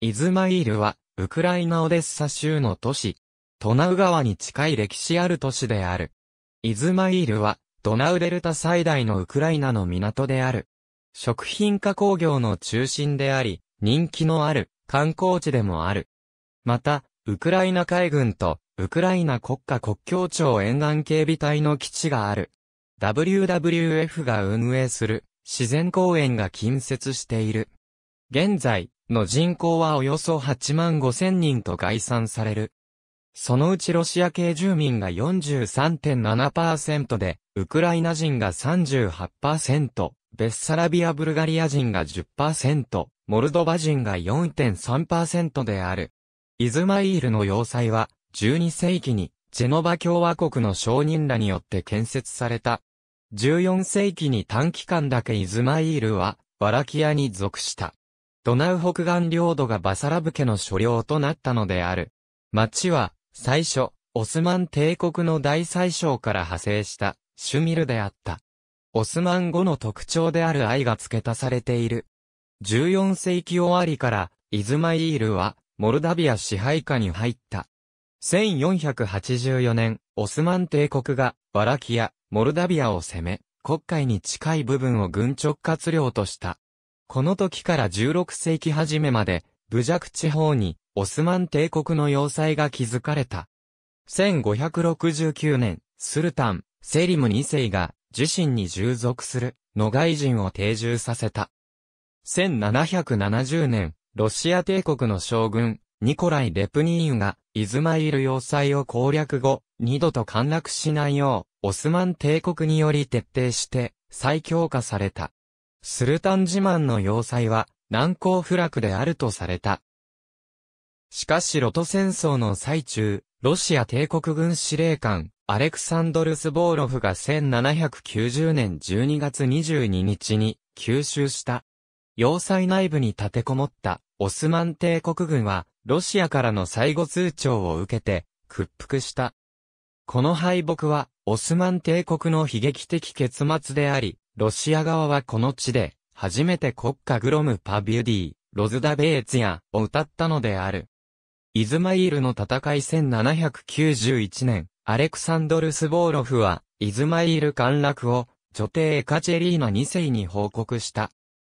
イズマイールは、ウクライナオデッサ州の都市、トナウ川に近い歴史ある都市である。イズマイールは、ドナウデルタ最大のウクライナの港である。食品加工業の中心であり、人気のある観光地でもある。また、ウクライナ海軍とウクライナ国家国境庁沿岸警備隊の基地がある。WWF が運営する自然公園が近接している。現在の人口はおよそ8万5千人と概算される。そのうちロシア系住民が43.7%で、ウクライナ人が38%、ベッサラビア・ブルガリア人が10%、モルドバ人が4.3%である。イズマイールの要塞は、12世紀に、ジェノバ共和国の商人らによって建設された。14世紀に短期間だけイズマイールは、ワラキアに属した。ドナウ北岸領土がバサラブ家の所領となったのである。町は、最初、オスマン帝国の大宰相から派生した、シュミルであった。オスマン語の特徴である愛が付け足されている。14世紀終わりから、イズマイールは、モルダビア支配下に入った。1484年、オスマン帝国が、ワラキア、モルダビアを攻め、国会に近い部分を軍直轄領とした。この時から16世紀初めまで、ブジャク地方に、オスマン帝国の要塞が築かれた。1569年、スルタン、セリム2世が、自身に従属する、野外人を定住させた。1770年、ロシア帝国の将軍、ニコライ・レプニーユが、イズマイル要塞を攻略後、二度と陥落しないよう、オスマン帝国により徹底して、再強化された。スルタン自慢の要塞は、難攻不落であるとされた。しかしロト戦争の最中、ロシア帝国軍司令官、アレクサンドルス・ボーロフが1790年12月22日に吸収した。要塞内部に立てこもったオスマン帝国軍はロシアからの最後通帳を受けて屈服した。この敗北はオスマン帝国の悲劇的結末であり、ロシア側はこの地で初めて国家グロムパビューディ、ロズダベーツヤを歌ったのである。イズマイールの戦い1791年、アレクサンドルス・ボーロフは、イズマイール陥落を、女帝エカチェリーナ2世に報告した。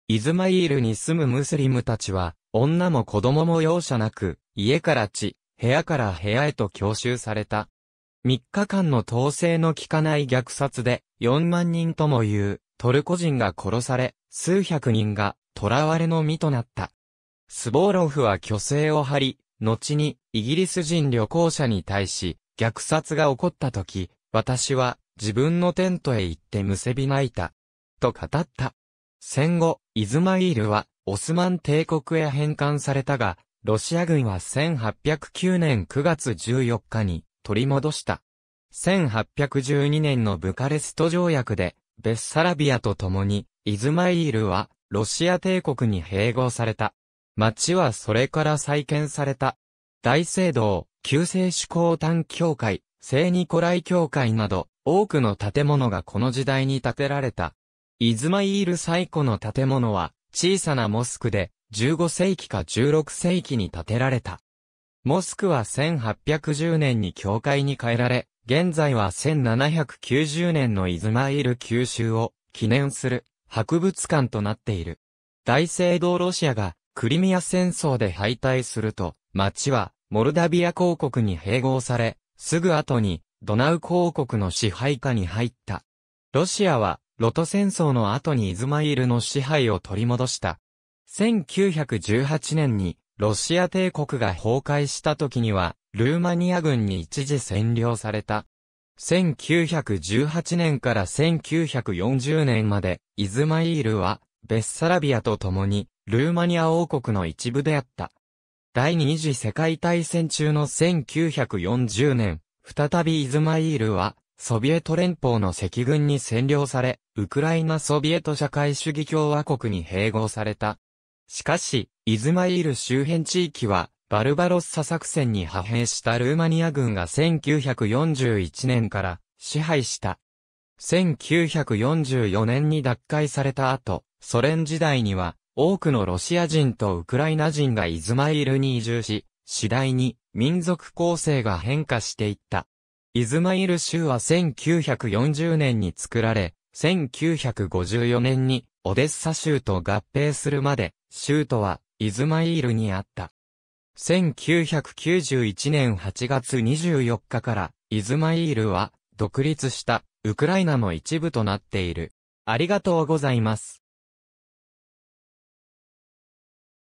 イズマイールに住むムスリムたちは、女も子供も容赦なく、家から地、部屋から部屋へと強襲された。3日間の統制の効かない虐殺で、4万人ともいう、トルコ人が殺され、数百人が、囚われの身となった。スボーロフは虚勢を張り、後に、イギリス人旅行者に対し、虐殺が起こった時、私は、自分のテントへ行ってむせび泣いた。と語った。戦後、イズマイールは、オスマン帝国へ返還されたが、ロシア軍は1809年9月14日に取り戻した。1812年のブカレスト条約で、ベッサラビアと共に、イズマイールは、ロシア帝国に併合された。町はそれから再建された。大聖堂、旧世主公誕教会、聖ニコライ教会など、多くの建物がこの時代に建てられた。イズマイール最古の建物は、小さなモスクで、15世紀か16世紀に建てられた。モスクは1810年に教会に変えられ、現在は1790年のイズマイル九州を記念する博物館となっている。大聖堂ロシアがクリミア戦争で敗退すると、町はモルダビア公国に併合され、すぐ後にドナウ公国の支配下に入った。ロシアはロト戦争の後にイズマイルの支配を取り戻した。1918年にロシア帝国が崩壊した時には、ルーマニア軍に一時占領された。1918年から1940年まで、イズマイールは、ベッサラビアと共に、ルーマニア王国の一部であった。第二次世界大戦中の1940年、再びイズマイールは、ソビエト連邦の赤軍に占領され、ウクライナソビエト社会主義共和国に併合された。しかし、イズマイール周辺地域は、バルバロッサ作戦に派兵したルーマニア軍が1941年から支配した。1944年に奪回された後、ソ連時代には、多くのロシア人とウクライナ人がイズマイルに移住し、次第に民族構成が変化していった。イズマイル州は1940年に作られ、1954年にオデッサ州と合併するまで、州都はイズマイルにあった。1991年8月24日からイズマイールは独立したウクライナの一部となっている。ありがとうございます。